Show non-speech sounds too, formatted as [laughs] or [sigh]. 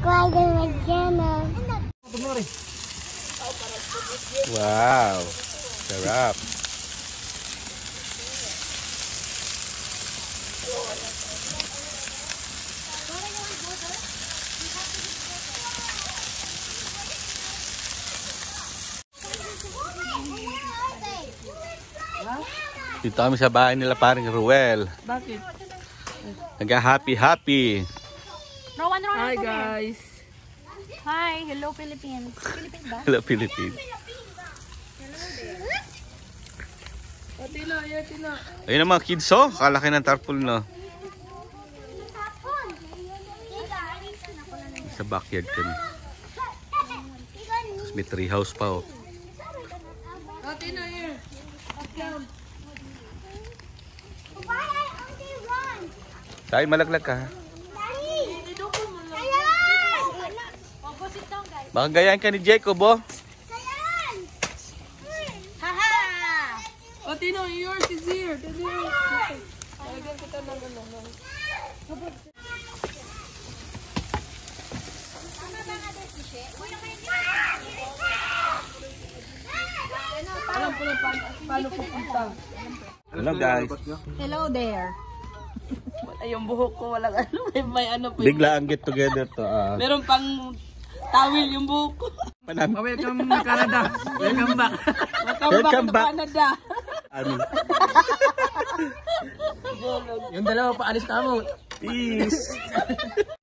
subscribe to my channel. Wow. Sarap. Dito kami sa bahay nila paring Ruel. Bakit? Nag-happy-happy. Rowan, Rowan, Hi guys. Hi, hello Philippines. Philippines ba? Hello, Philippines. Ayun ang mga kids, oh. Kalaki ng tarpul, no? Sa backyard kami. Tapos may tree house pa, oh. Tayo, malaglag ka, ha? Baka gayaan ka ni Jacob, oh. Haha! O Tino, yours is here. Tino, Lagyan kita ng ano. ng- Alam ko na paano, paano pupunta. Hello, guys. Hello there. Wala yung buhok ko, walang ano. May, may ano po. Bigla ang get together to. ah. Meron pang tawil yung buhok ko. Panam. Welcome Canada. Welcome back. Welcome, Welcome back, back. to Canada. Ano? [laughs] yung dalawa pa alis na mo. Peace. [laughs]